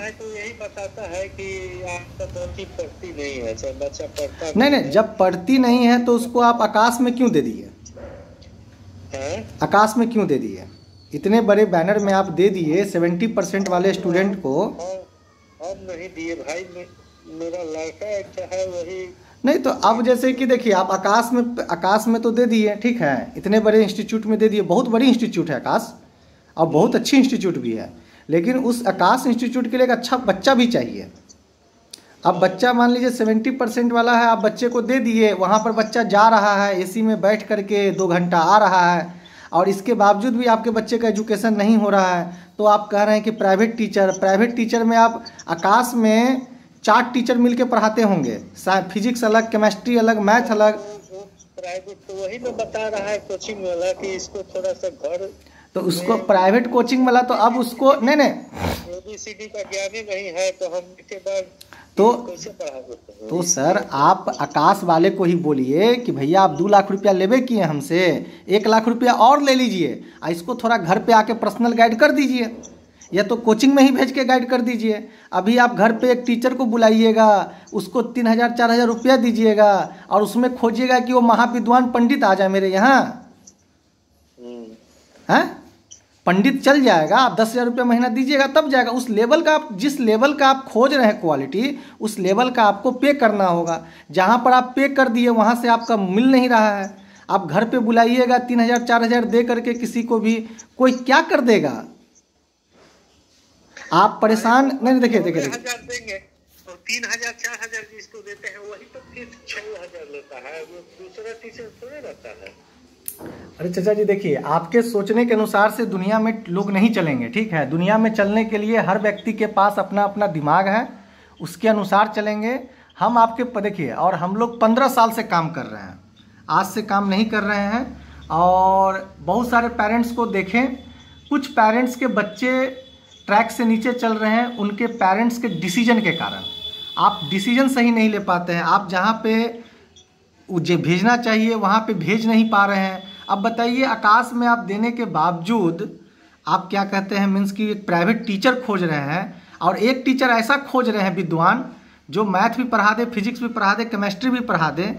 है तो यही बताता है कि आपका बच्ची पढ़ती नहीं है चाहे बच्चा पढ़ता नहीं नहीं जब पढ़ती नहीं है तो उसको आप आकाश में क्यों दे दिए? आकाश में क्यों दे दिए? इतने बड़े बैनर में आप दे दिए सेवेंटी परसेंट वाले स्टूडेंट को। और अब नहीं दिए भाई मे, मेरा लड़का एक है वही नहीं तो अब जैसे कि देखिए आप आकाश में आकाश में तो दे दिए ठीक है। इतने बड़े इंस्टीट्यूट में दे दिए बहुत बड़ी इंस्टीट्यूट है आकाश और बहुत अच्छी इंस्टीट्यूट भी है। लेकिन उस आकाश इंस्टीट्यूट के लिए एक अच्छा बच्चा भी चाहिए। अब बच्चा मान लीजिए सेवेंटी परसेंट वाला है, आप बच्चे को दे दिए, वहाँ पर बच्चा जा रहा है एसी में बैठ करके दो घंटा आ रहा है, और इसके बावजूद भी आपके बच्चे का एजुकेशन नहीं हो रहा है तो आप कह रहे हैं कि प्राइवेट टीचर प्राइवेट टीचर में आप आकाश में चार टीचर मिलके पढ़ाते होंगे। फिजिक्स अलग केमिस्ट्री अलग मैथ अलग। प्राइवेट तो वही में बता रहा है कोचिंग वाला कि इसको थोड़ा सा घर तो उसको प्राइवेट कोचिंग वाला तो अब उसको नहीं नहीं। एबीसीडी का ज्ञान ही नहीं है तो हम इसके बाद तो हैं। तो सर आप आकाश वाले को ही बोलिए कि भैया आप दो लाख रुपया लेवे किए हमसे एक लाख रुपया और ले लीजिए आ इसको थोड़ा घर पे आके पर्सनल गाइड कर दीजिए या तो कोचिंग में ही भेज के गाइड कर दीजिए। अभी आप घर पे एक टीचर को बुलाइएगा उसको तीन हज़ार चार हज़ार रुपया दीजिएगा और उसमें खोजिएगा कि वो महाविद्वान पंडित आ जाए मेरे यहाँ। हम्म। हैं? पंडित चल जाएगा आप दस हज़ार रुपये महीना दीजिएगा तब जाएगा। उस लेवल का आप जिस लेवल का आप खोज रहे हैं क्वालिटी उस लेवल का आपको पे करना होगा। जहाँ पर आप पे कर दिए वहाँ से आपका मिल नहीं रहा है। आप घर पे बुलाइएगा तीन हज़ार चार हज़ार दे करके किसी को भी कोई क्या कर देगा? आप परेशान नहीं नहीं, देखिए देखिए देखिए। हज़ार तीन हज़ार चार हज़ार जिसको देते हैं वही तो फिर छह हज़ार लेता है। वो दूसरा टीचर थोड़े रहता है। अरे चाचा जी देखिए, आपके सोचने के अनुसार से दुनिया में लोग नहीं चलेंगे, ठीक है? दुनिया में चलने के लिए हर व्यक्ति के पास अपना अपना दिमाग है, उसके अनुसार चलेंगे। हम आपके देखिए, और हम लोग पंद्रह साल से काम कर रहे हैं। आज से काम नहीं कर रहे हैं, और बहुत सारे पेरेंट्स को देखें, कुछ पेरेंट्स के बच्चे ट्रैक से नीचे चल रहे हैं, उनके पेरेंट्स के डिसीज़न के कारण। आप डिसीज़न सही नहीं ले पाते हैं, आप जहाँ पे जो भेजना चाहिए, वहाँ पे भेज नहीं पा रहे हैं। अब बताइए, आकाश में आप देने के बावजूद आप क्या कहते हैं, मीन्स कि एक प्राइवेट टीचर खोज रहे हैं और एक टीचर ऐसा खोज रहे हैं विद्वान जो मैथ भी पढ़ा दे फिजिक्स भी पढ़ा दे केमिस्ट्री भी पढ़ा दे,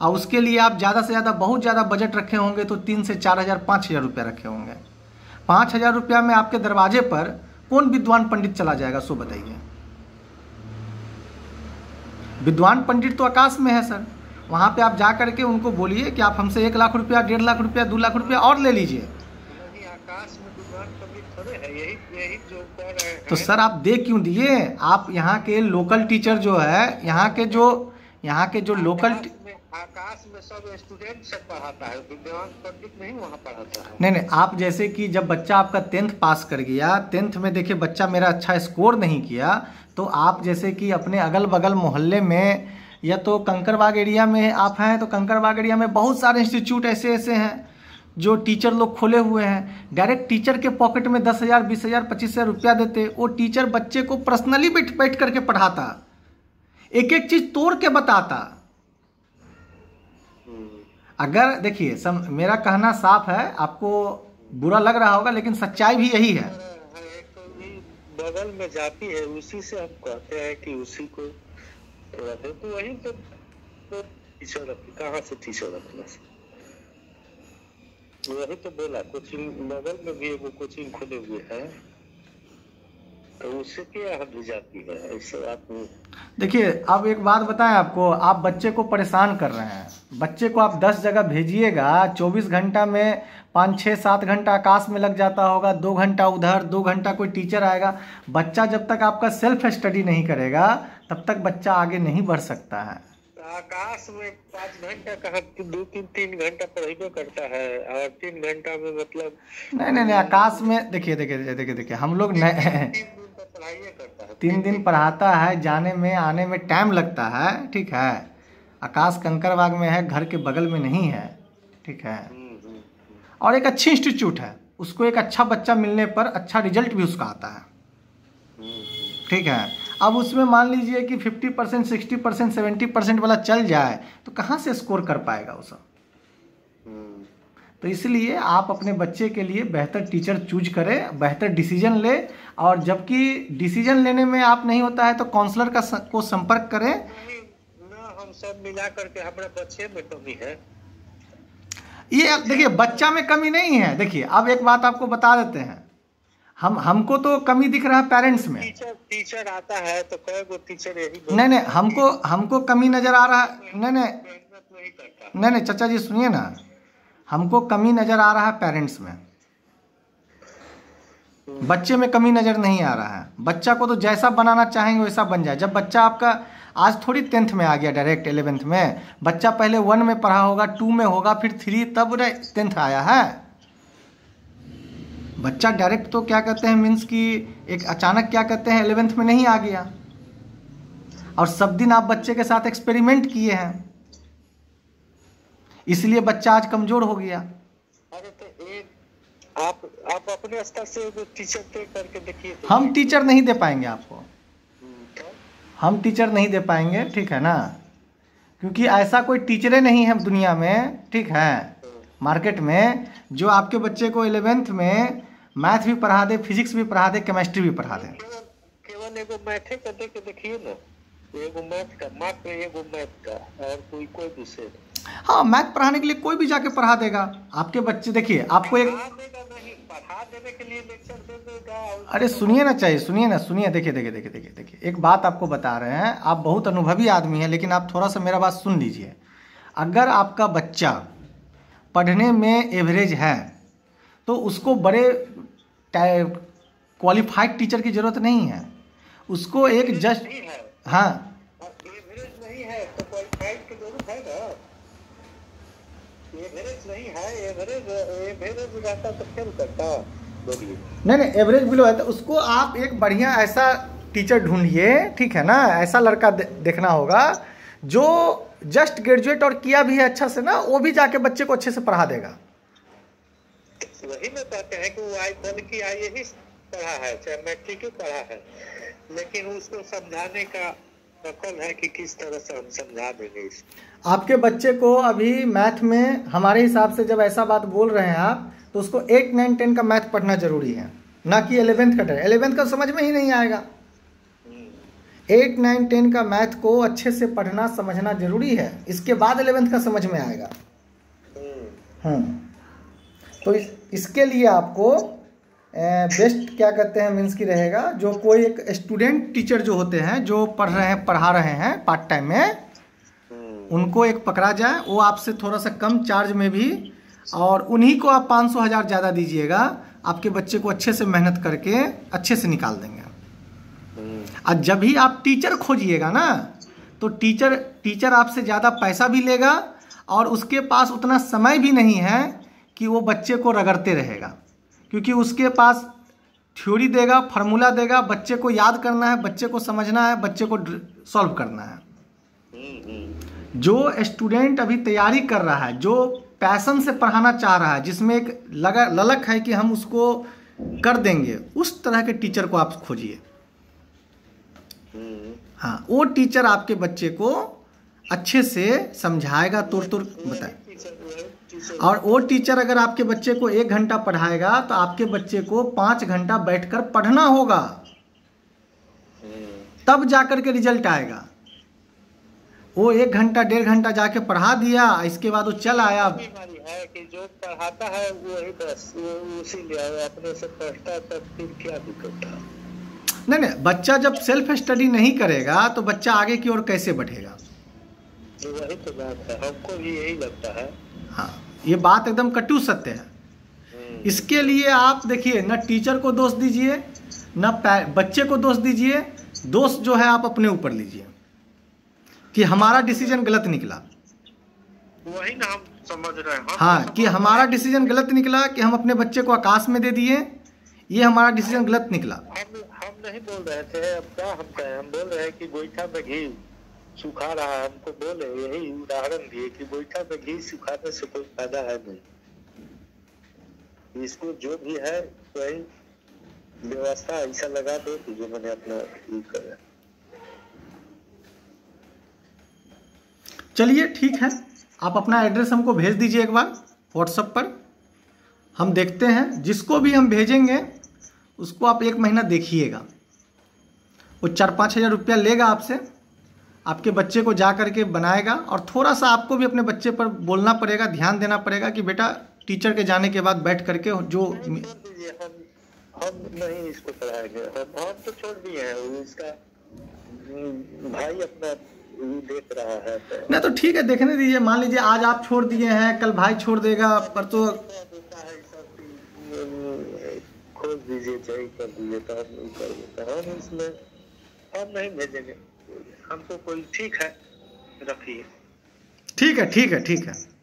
और उसके लिए आप ज़्यादा से ज़्यादा, बहुत ज़्यादा बजट रखे होंगे तो तीन से चार हज़ार, पाँच हज़ार रुपया रखे होंगे। पाँच हज़ार रुपया में आपके दरवाजे पर कौन विद्वान पंडित चला जाएगा, सो बताइए। विद्वान पंडित तो आकाश में है, सर। वहाँ पे आप जा करके उनको बोलिए कि आप हमसे एक लाख रुपया डेढ़ लाख रुपया दो लाख रुपया और ले लीजिए। तो सर आप दे क्यों दिए? आप यहाँ के लोकल टीचर जो है यहाँ के जो यहाँ के जो लोकल आकाश में आकाश में सब स्टूडेंट सब पढ़ाता है विद्वान पंडित नहीं वहाँ पढ़ाता है। नहीं नहीं आप जैसे कि जब बच्चा आपका टेंथ पास कर गया टेंथ में देखिए बच्चा मेरा अच्छा स्कोर नहीं किया तो आप जैसे कि अपने अगल बगल मोहल्ले में या तो कंकरबाग एरिया में आप हैं तो कंकरबाग एरिया में बहुत सारे इंस्टीट्यूट ऐसे ऐसे हैं जो टीचर लोग खोले हुए हैं। डायरेक्ट टीचर के पॉकेट में दस हज़ार बीस हज़ार पच्चीस हज़ार रुपया देते वो टीचर बच्चे को पर्सनली बैठ बैठ करके पढ़ाता। एक एक चीज़ तोड़ के बताता। अगर देखिए सम मेरा कहना साफ़ है आपको बुरा लग रहा होगा लेकिन सच्चाई भी यही है। है, एक तो बगल में जाती है उसी से हम कहते हैं कि उसी को रखे तो वही तो तो टीचर रखे कहाँ से टीचर रखना वही तो बोला कोचिंग बगल में भी एगो कोचिंग खोले हुए हैं तो उससे देखिए अब एक बात बताएँ आपको, आप बच्चे को परेशान कर रहे हैं। बच्चे को आप दस जगह भेजिएगा, चौबीस घंटा में पाँच छः सात घंटा आकाश में लग जाता होगा, दो घंटा उधर, दो घंटा कोई टीचर आएगा। बच्चा जब तक आपका सेल्फ स्टडी नहीं करेगा तब तक बच्चा आगे नहीं बढ़ सकता है। आकाश में पाँच घंटा कहा दो तीन तीन घंटा पढ़ेबे करता है और तीन घंटा में मतलब नहीं नहीं नहीं आकाश में देखिए देखिए देखिए देखिए हम लोग नए तीन दिन तो पढ़ाई करता है। तीन दिन पढ़ाता है जाने में आने में टाइम लगता है ठीक है। आकाश कंकरबाग में है घर के बगल में नहीं है ठीक है। हम्म, हम्म, और एक अच्छी इंस्टीट्यूट है उसको एक अच्छा बच्चा मिलने पर अच्छा रिज़ल्ट भी उसका आता है। हम्म, ठीक है। अब उसमें मान लीजिए कि fifty percent sixty percent seventy percent वाला चल जाए तो कहाँ से स्कोर कर पाएगा वो सब। तो इसलिए आप अपने बच्चे के लिए बेहतर टीचर चूज़ करें बेहतर डिसीज़न ले और जबकि डिसीज़न लेने में आप नहीं होता है तो काउंसलर का स- को संपर्क करें। हम सब मिला करके हमारे बच्चे में कमी है। ये देखिए बच्चा में कमी नहीं है। देखिए अब एक बात आपको बता देते हैं। हम हमको तो कमी दिख रहा है पेरेंट्स में। टीचर टीचर आता है तो गो टीचर यही नहीं नहीं हमको हमको कमी नज़र आ रहा है। नहीं नहीं। नहीं नहीं नहीं चाचा जी सुनिए ना। हमको कमी नज़र आ रहा है पेरेंट्स में। बच्चे में कमी नज़र नहीं आ रहा है। बच्चा को तो जैसा बनाना चाहेंगे वैसा बन जाए। जब बच्चा आपका आज थोड़ी टेंथ में आ गया डायरेक्ट एलेवेंथ में। बच्चा पहले वन में पढ़ा होगा टू में होगा फिर थ्री तब टेंथ आया है। बच्चा डायरेक्ट तो क्या कहते हैं मीन्स कि एक अचानक क्या कहते हैं एलेवेंथ में नहीं आ गया। और सब दिन आप बच्चे के साथ एक्सपेरिमेंट किए हैं। इसलिए बच्चा आज कमज़ोर हो गया। अरे तो एक आप आप अपने स्तर से टीचर पे करके देखिए तो हम टीचर नहीं दे पाएँगे आपको। हम टीचर नहीं दे पाएँगे ठीक है ना? क्योंकि ऐसा कोई टीचरे नहीं है दुनिया में ठीक है? मार्केट में जो आपके बच्चे को इलेवेंथ में मैथ भी पढ़ा दे फिजिक्स भी पढ़ा दे केमिस्ट्री भी पढ़ा दे। केवल एगो मैथे का देखिए ना एगो मैथ का मात्र एगो मैथ का और कोई कोई नहीं। हाँ मैथ पढ़ाने के लिए कोई भी जाके पढ़ा देगा। आपके बच्चे देखिए आपको एक अरे सुनिए ना चाहिए सुनिए ना सुनिए देखिए देखिए देखिए देखिए देखिए। एक बात आपको बता रहे हैं आप बहुत अनुभवी आदमी हैं लेकिन आप थोड़ा सा मेरा बात सुन लीजिए। अगर आपका बच्चा पढ़ने में एवरेज है तो उसको बड़े क्वालिफाइड टीचर की ज़रूरत नहीं है। उसको एक जस्ट हाँ। नहीं है तो है है तो नहीं नहीं एवरेज बिलो है तो उसको आप एक बढ़िया ऐसा टीचर ढूंढिए ठीक है ना? ऐसा लड़का दे, देखना होगा जो जस्ट ग्रेजुएट और किया भी है अच्छा से ना वो भी जाके बच्चे को अच्छे से पढ़ा देगा। वही में कहते हैं कि वो आई बन की आई यही पढ़ा है चाहे मैट्रिक ही पढ़ा है। लेकिन उसको समझाने का अकल है कि किस तरह से हम समझा देंगे आपके बच्चे को अभी मैथ में हमारे हिसाब से जब ऐसा बात बोल रहे हैं आप तो उसको एट नाइन टेन का मैथ पढ़ना ज़रूरी है। ना कि एलेवेंथ का एलेवेंथ का समझ में ही नहीं आएगा। एट नाइन टेन का मैथ को अच्छे से पढ़ना समझना ज़रूरी है। इसके बाद एलेवेंथ का समझ में आएगा। हम्म, हम्म। तो इस, इसके लिए आपको बेस्ट क्या कहते हैं मीन्स की रहेगा जो कोई एक स्टूडेंट टीचर जो होते हैं जो पढ़ रहे हैं पढ़ा रहे हैं पार्ट टाइम में हम्म, उनको एक पकड़ा जाए वो आपसे थोड़ा सा कम चार्ज में भी और उन्हीं को आप पाँच सौ हज़ार ज़्यादा दीजिएगा आपके बच्चे को अच्छे से मेहनत करके अच्छे से निकाल देंगे हम्म, और जब भी आप टीचर खोजिएगा ना तो टीचर टीचर आपसे ज़्यादा पैसा भी लेगा और उसके पास उतना समय भी नहीं है कि वो बच्चे को रगड़ते रहेगा, क्योंकि उसके पास थ्योरी देगा, फार्मूला देगा, बच्चे को याद करना है, बच्चे को समझना है, बच्चे को सॉल्व करना है। जो स्टूडेंट अभी तैयारी कर रहा है, जो पैसन से पढ़ाना चाह रहा है, जिसमें एक लगा, ललक है कि हम उसको कर देंगे, उस तरह के टीचर को आप खोजिए। हाँ वो टीचर आपके बच्चे को अच्छे से समझाएगा तुर तुर बताए और वो टीचर अगर आपके बच्चे को एक घंटा पढ़ाएगा तो आपके बच्चे को पाँच घंटा बैठकर पढ़ना होगा। तब जाकर के रिज़ल्ट आएगा। वो एक घंटा डेढ़ घंटा जाके पढ़ा दिया इसके बाद वो चल आया। है कि जो पढ़ाता है वही बस वो उसी लिए अपने से पढ़ता है तब फिर क्या दिक्कत है नहीं नहीं बच्चा जब सेल्फ स्टडी नहीं करेगा तो बच्चा आगे की ओर कैसे बढ़ेगा? तो वही तो बात है हमको भी यही लगता है। हाँ। ये बात एकदम कटु सत्य है। हम्म, इसके लिए आप देखिए न टीचर को दोष दीजिए न बच्चे को दोष दीजिए दोष जो है आप अपने ऊपर लीजिए कि हमारा डिसीज़न गलत निकला। वही ना हम समझ रहे हैं। हाँ कि हमारा डिसीज़न गलत निकला कि हम अपने बच्चे को आकाश में दे दिए ये हमारा डिसीज़न गलत निकला। हम हम नहीं बोल रहे थे अब क्या हम कहें? हम बोल रहे हैं कि गोईठा में घी। सुखा रहा है, हमको बोले, यही उदाहरण दिए कि गोईठा में घी सुखाने से कोई फ़ायदा है नहीं। इसको जो भी है वही व्यवस्था ऐसा लगा दो कि जो मैंने अपना करे। चलिए, ठीक है। आप अपना एड्रेस हमको भेज दीजिए एक बार व्हाट्सएप पर। हम देखते हैं, जिसको भी हम भेजेंगे, उसको आप एक महीना देखिएगा। वो चार पाँच हज़ार रुपया लेगा आपसे। आपके बच्चे को जा करके बनाएगा और थोड़ा सा आपको भी अपने बच्चे पर बोलना पड़ेगा ध्यान देना पड़ेगा कि बेटा टीचर के जाने के बाद बैठ करके जो नहीं, हम हम नहीं इसको पढ़ाएँगे। हम हम तो छोड़ दिए हैं इसका हम्म, भाई अपना देख रहा है। तो तो ठीक है देखने दीजिए। मान लीजिए आज आप छोड़ दिए हैं कल भाई छोड़ देगा पर तो खोज दीजिए कर दीजिए तो हम नहीं कर देते। हम इसमें हम नहीं भेजेंगे। हमको कोई ठीक है रखिए। ठीक है ठीक है ठीक है।